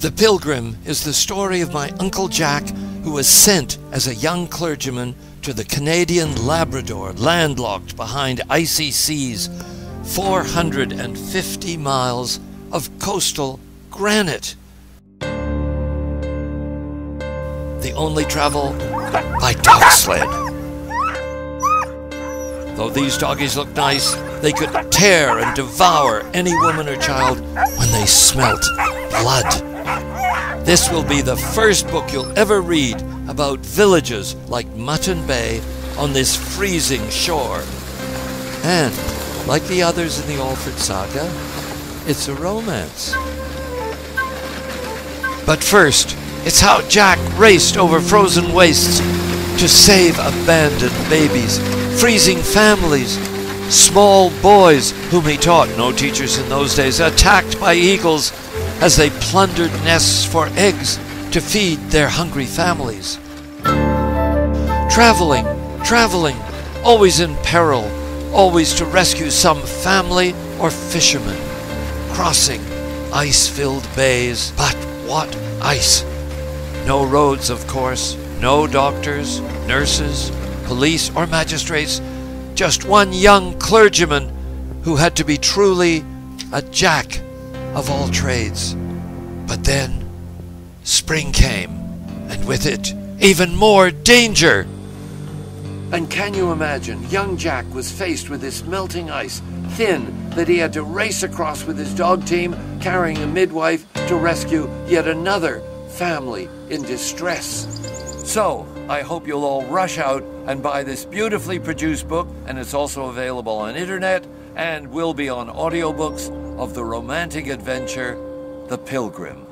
The Pilgrim is the story of my Uncle Jack, who was sent as a young clergyman to the Canadian Labrador, landlocked behind icy seas, 450 miles of coastal granite. The only travel by dog sled. Though these doggies look nice, they could tear and devour any woman or child when they smelt blood. This will be the first book you'll ever read about villages like Mutton Bay on this freezing shore. And, like the others in the Alford saga, it's a romance. But first, it's how Jack raced over frozen wastes to save abandoned babies, freezing families, small boys whom he taught, no teachers in those days, attacked by eagles as they plundered nests for eggs to feed their hungry families. Traveling, traveling, always in peril, always to rescue some family or fisherman. Crossing ice filled bays, but what ice! No roads, of course, no doctors, nurses, police, or magistrates, just one young clergyman who had to be truly a jack of all trades. But then spring came, and with it, even more danger. And can you imagine? Young Jack was faced with this melting ice, thin, that he had to race across with his dog team, carrying a midwife to rescue yet another family in distress. So, I hope you'll all rush out and buy this beautifully produced book, and it's also available on internet and will be on audiobooks of the romantic adventure The Pilgrim.